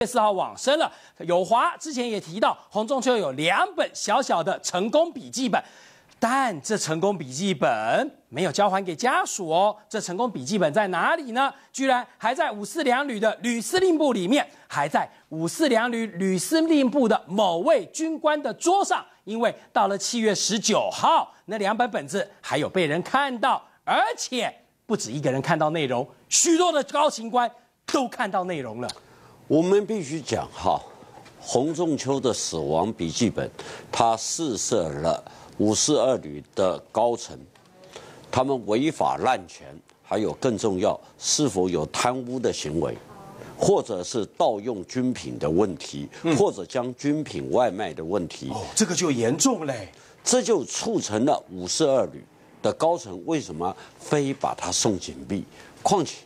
月四号往生了。有华之前也提到，洪仲秋有两本小小的成功笔记本，但这成功笔记本没有交还给家属哦。这成功笔记本在哪里呢？居然还在五四两旅的旅司令部里面，还在五四两旅旅司令部的某位军官的桌上。因为到了七月十九号，那两本本子还有被人看到，而且不止一个人看到内容，许多的高情官都看到内容了。我们必须讲哈，洪仲秋的死亡笔记本，他试射了五四二旅的高层，他们违法滥权，还有更重要，是否有贪污的行为，或者是盗用军品的问题，或者将军品外卖的问题，哦，这个就严重嘞，这就促成了五四二旅的高层为什么非把他送紧闭？况且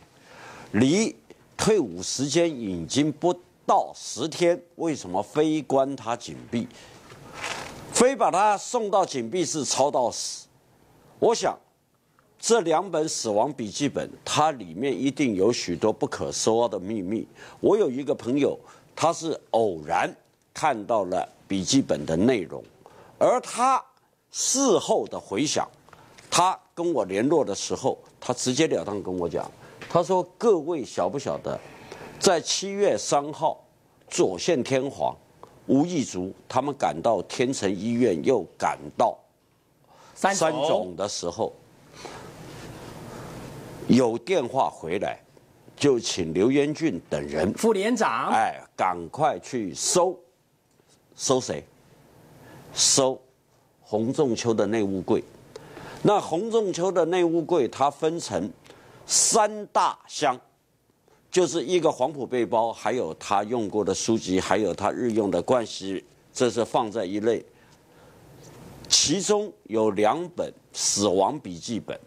离。退伍时间已经不到十天，为什么非关他紧闭，非把他送到紧闭室操到死？我想，这两本死亡笔记本，它里面一定有许多不可说的秘密。我有一个朋友，他是偶然看到了笔记本的内容，而他事后的回想，他跟我联络的时候，他直截了当跟我讲。他说：“各位晓不晓得，在七月三号，左线天皇、吴义竹他们赶到天成医院，又赶到三种的时候，有电话回来，就请刘元俊等人副连长，哎，赶快去搜，搜谁？搜洪仲秋的内务柜。那洪仲秋的内务柜，它分成。”三大箱，就是一个黄埔背包，还有他用过的书籍，还有他日用的盥洗，这是放在一类。其中有两本死亡笔记本，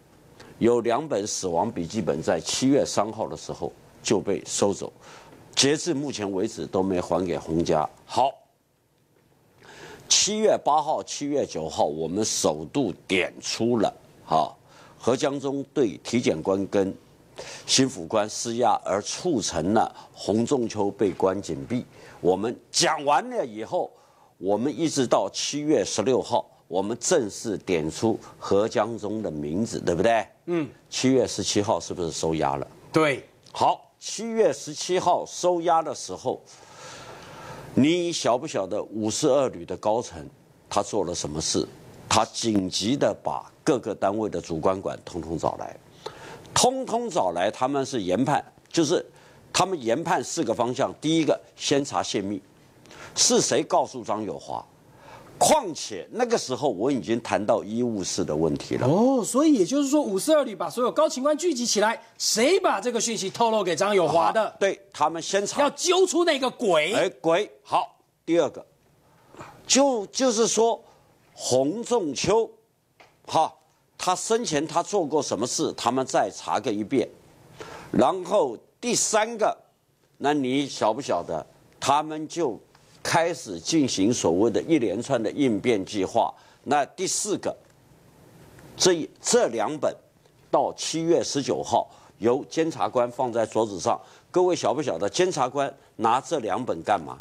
有两本死亡笔记本在七月三号的时候就被收走，截至目前为止都没还给洪家。好，七月八号、七月九号，我们首度点出了，哈。何江中对体检官跟新府官施压，而促成了洪仲秋被关紧闭。我们讲完了以后，我们一直到七月十六号，我们正式点出何江中的名字，对不对？嗯。七月十七号是不是收押了？对。好，七月十七号收押的时候，你晓不晓得五十二旅的高层他做了什么事？他紧急的把。各个单位的主管管通通找来，通通找来，他们是研判，就是他们研判四个方向。第一个，先查泄密，是谁告诉张友华？况且那个时候我已经谈到医务室的问题了。哦，所以也就是说，五四二旅把所有高情官聚集起来，谁把这个讯息透露给张友华的？对他们先查，要揪出那个鬼。哎，鬼好。第二个，就就是说，洪仲秋。好，他生前他做过什么事？他们再查个一遍。然后第三个，那你晓不晓得？他们就开始进行所谓的一连串的应变计划。那第四个，这这两本到七月十九号由监察官放在桌子上。各位晓不晓得？监察官拿这两本干嘛？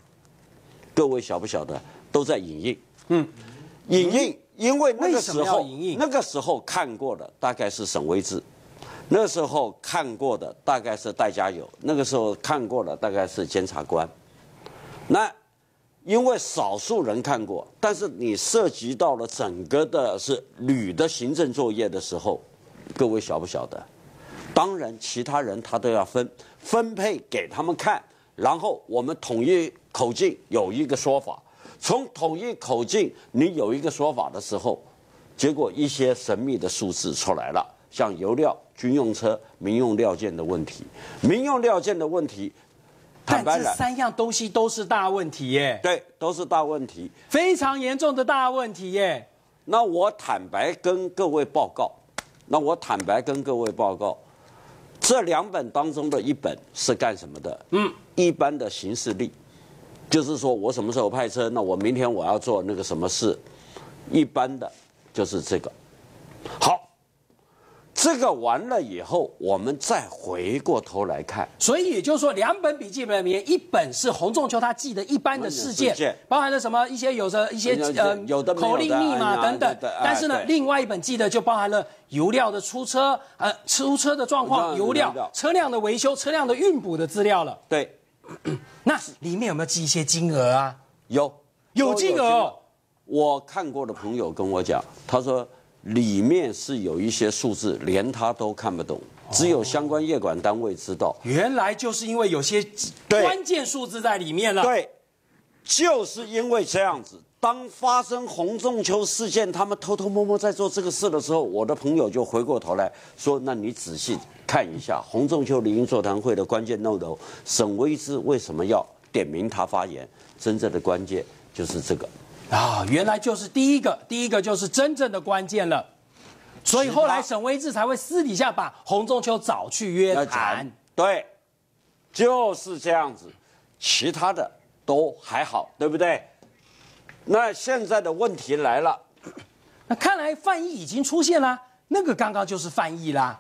各位晓不晓得？都在影印。嗯，影印。因为那个时候，那个时候看过的大概是沈威志，那时候看过的大概是戴家友，那个时候看过的大概是监察官。那因为少数人看过，但是你涉及到了整个的是旅的行政作业的时候，各位晓不晓得？当然，其他人他都要分分配给他们看，然后我们统一口径有一个说法。从统一口径，你有一个说法的时候，结果一些神秘的数字出来了，像油料、军用车、民用料件的问题。民用料件的问题，但这三样东西都是大问题耶。对，都是大问题，非常严重的大问题耶。那我坦白跟各位报告，那我坦白跟各位报告，这两本当中的一本是干什么的？嗯，一般的刑事历。就是说我什么时候派车？那我明天我要做那个什么事？一般的就是这个。好，这个完了以后，我们再回过头来看，所以也就是说，两本笔记本里面，一本是洪仲秋他记的一般的事件，包含了什么一些有着一些呃有的口令密码等等。但是呢，另外一本记的就包含了油料的出车，呃，出车的状况，油料、车辆的维修、车辆的运补的资料了。对，那里面有没有记一些金额啊？有，有金额。我看过的朋友跟我讲，他说。里面是有一些数字，连他都看不懂，只有相关业管单位知道。原来就是因为有些关键数字在里面了。对，就是因为这样子。当发生洪仲秋事件，他们偷偷摸摸在做这个事的时候，我的朋友就回过头来说：“那你仔细看一下洪仲秋离营座谈会的关键内容，沈威之为什么要点名他发言？真正的关键就是这个。”啊，原来就是第一个，第一个就是真正的关键了，所以后来沈威志才会私底下把洪仲秋找去约谈。对，就是这样子，其他的都还好，对不对？那现在的问题来了，那看来范译已经出现了，那个刚刚就是范译啦，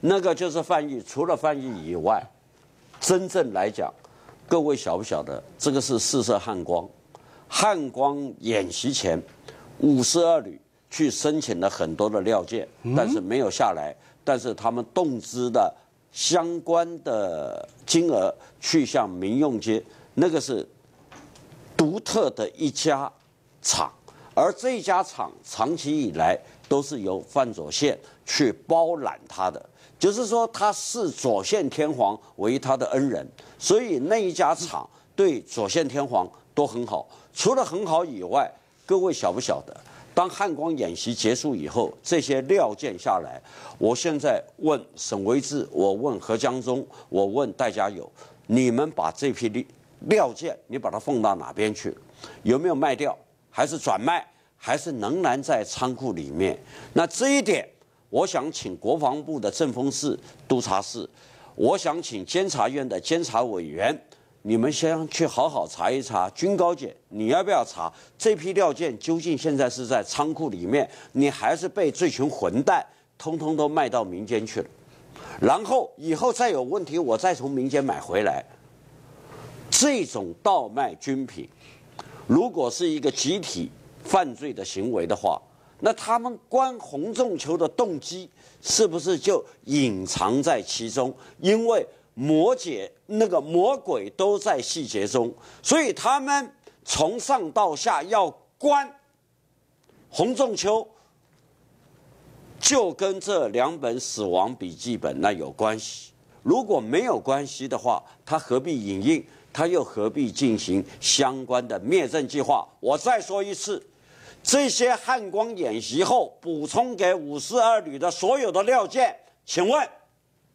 那个就是范译。除了范译以外，真正来讲，各位晓不晓得这个是四色汉光？汉光演习前，五十二旅去申请了很多的料件，但是没有下来。但是他们动资的相关的金额去向民用街，那个是独特的一家厂，而这家厂长期以来都是由范左宪去包揽他的，就是说他视左宪天皇为他的恩人，所以那一家厂对左宪天皇都很好。除了很好以外，各位晓不晓得？当汉光演习结束以后，这些料件下来，我现在问沈维志，我问何江忠，我问戴家友，你们把这批料件，你把它放到哪边去？有没有卖掉？还是转卖？还是仍然在仓库里面？那这一点，我想请国防部的政风室督察室，我想请监察院的监察委员。你们先去好好查一查，军高检，你要不要查这批料件究竟现在是在仓库里面，你还是被这群混蛋通通都卖到民间去了？然后以后再有问题，我再从民间买回来。这种倒卖军品，如果是一个集体犯罪的行为的话，那他们关洪仲秋的动机是不是就隐藏在其中？因为。魔姐那个魔鬼都在细节中，所以他们从上到下要关洪仲秋，就跟这两本死亡笔记本那有关系。如果没有关系的话，他何必影印？他又何必进行相关的灭证计划？我再说一次，这些汉光演习后补充给五四二旅的所有的料件，请问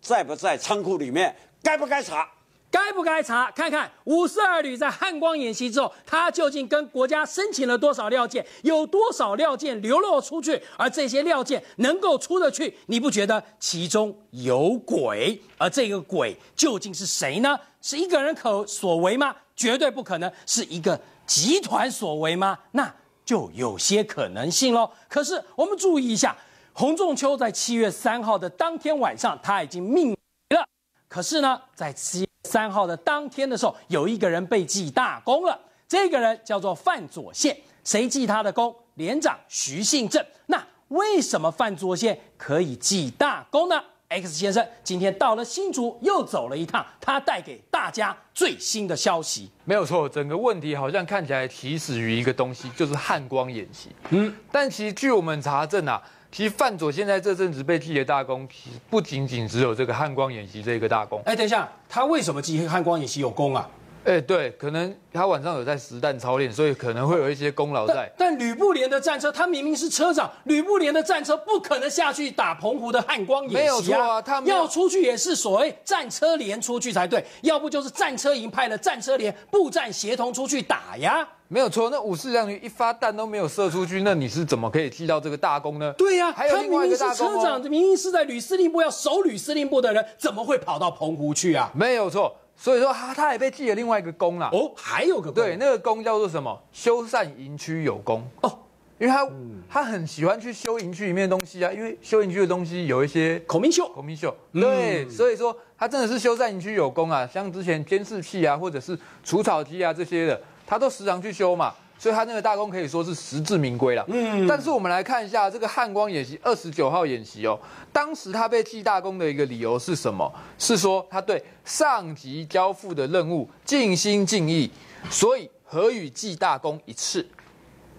在不在仓库里面？该不该查？该不该查？看看五四二旅在汉光演习之后，他究竟跟国家申请了多少料件？有多少料件流落出去？而这些料件能够出得去，你不觉得其中有鬼？而这个鬼究竟是谁呢？是一个人可所为吗？绝对不可能。是一个集团所为吗？那就有些可能性喽。可是我们注意一下，洪仲秋在七月三号的当天晚上，他已经命了。可是呢，在七月三号的当天的时候，有一个人被记大功了。这个人叫做范左宪，谁记他的功？连长徐信正。那为什么范左宪可以记大功呢？X 先生今天到了新竹，又走了一趟，他带给大家最新的消息。没有错，整个问题好像看起来起始于一个东西，就是汉光演习。嗯，但其实据我们查证啊。其实范佐现在这阵子被记的大功，其实不仅仅只有这个汉光演习这个大功。哎，等一下，他为什么记汉光演习有功啊？哎，对，可能他晚上有在实弹操练，所以可能会有一些功劳在。但吕布连的战车，他明明是车长，吕布连的战车不可能下去打澎湖的汉光演习啊。没有错啊，他要出去也是所谓战车连出去才对，要不就是战车营派了战车连步战协同出去打呀。没有错，那五四两军一发弹都没有射出去，那你是怎么可以记到这个大功呢？对呀，还有另外一个大功车长明明是在旅司令部要守旅司令部的人，怎么会跑到澎湖去啊？没有错。所以说他他也被记了另外一个功啦。哦，还有个对，那个功叫做什么？修缮营区有功。哦，因为他他很喜欢去修营区里面的东西啊，因为修营区的东西有一些孔明秀，孔明秀，对，所以说他真的是修缮营区有功啊，像之前监视器啊，或者是除草机啊这些的，他都时常去修嘛。所以他那个大功可以说是实至名归了。嗯，但是我们来看一下这个汉光演习二十九号演习哦，当时他被记大功的一个理由是什么？是说他对上级交付的任务尽心尽意，所以何与记大功一次？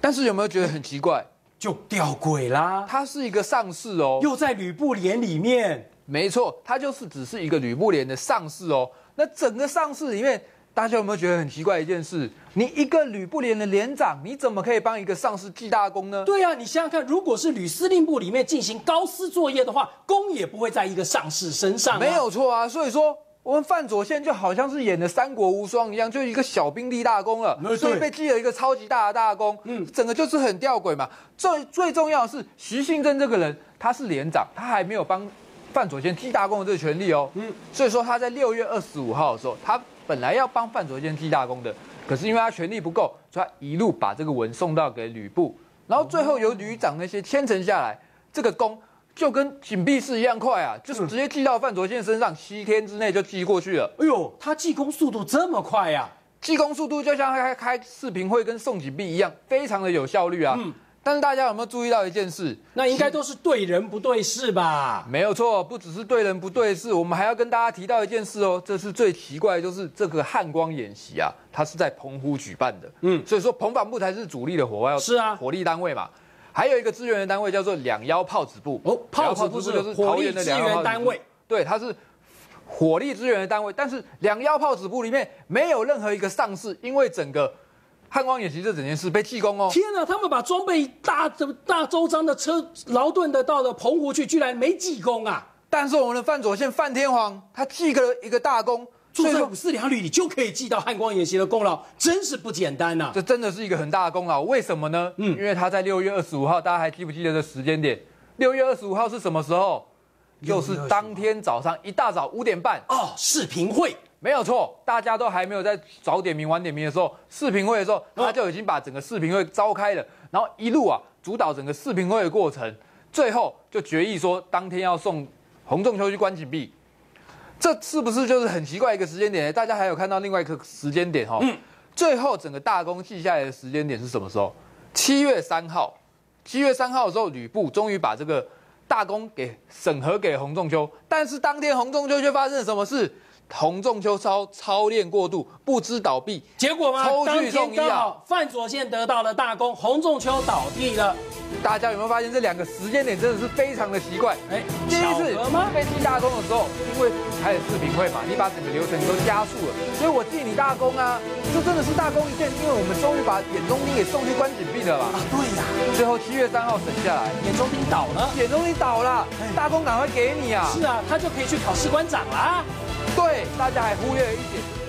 但是有没有觉得很奇怪？就吊诡啦！他是一个上士哦，又在吕布连里面。没错，他就是只是一个吕布连的上士哦。那整个上士里面。大家有没有觉得很奇怪一件事？你一个吕布连的连长，你怎么可以帮一个上司记大功呢？对啊，你想想看，如果是吕司令部里面进行高斯作业的话，功也不会在一个上士身上。没有错啊，所以说我们范左宪就好像是演的《三国无双》一样，就一个小兵立大功了，所以被记了一个超级大的大功。嗯，整个就是很吊诡嘛。最最重要的是，徐信正这个人他是连长，他还没有帮范左先记大功的这个权利哦。嗯，所以说他在六月二十五号的时候，他。本来要帮范卓先记大功的，可是因为他权力不够，所以他一路把这个文送到给吕布，然后最后由旅长那些签呈下来，这个功就跟紧闭式一样快啊，就是直接寄到范卓先身上，七天之内就寄过去了。哎呦，他记功速度这么快呀！记功速度就像开开视频会跟送锦币一样，非常的有效率啊。但是大家有没有注意到一件事？那应该都是对人不对事吧？没有错，不只是对人不对事，我们还要跟大家提到一件事哦。这是最奇怪，就是这个汉光演习啊，它是在澎湖举办的。嗯，所以说澎防部才是主力的火药是啊，火力单位嘛。还有一个支援的单位叫做两幺炮子部哦，炮子部就是火力支援单位。对，它是火力支援的单位，但是两幺炮子部里面没有任何一个上市，因为整个。汉光演习这整件事被记功哦！天哪，他们把装备大大周章的车劳顿的到了澎湖去，居然没记功啊！但是我们的范左宪范天皇他记个一个大功，住在五四两旅，你就可以记到汉光演习的功劳，真是不简单呐！这真的是一个很大的功劳，为什么呢？嗯，因为他在六月二十五号，大家还记不记得这时间点？六月二十五号是什么时候？就是当天早上一大早五点半哦，视频会。没有错，大家都还没有在早点名晚点名的时候，视频会的时候，他就已经把整个视频会召开了，然后一路啊主导整个视频会的过程，最后就决议说当天要送洪仲秋去关禁闭，这是不是就是很奇怪一个时间点？大家还有看到另外一个时间点哈？嗯，最后整个大功记下来的时间点是什么时候？七月三号，七月三号的时候，吕布终于把这个大功给审核给洪仲秋，但是当天洪仲秋却发生了什么事？洪仲秋操操练过度，不知倒闭，结果吗？当天刚好范左宪得到了大功，洪仲秋倒地了。大家有没有发现这两个时间点真的是非常的奇怪？哎，第一次被记大功的时候，因为开了视频会嘛，你把整个流程都加速了，所以我记你大功啊，这真的是大功一件，因为我们终于把眼中钉给送去关紧闭了吧？啊，对呀。最后七月三号省下来，眼中钉倒了，眼中钉倒了，大功赶快给你啊！是啊，他就可以去考士官长啦。对，大家还忽略了一点。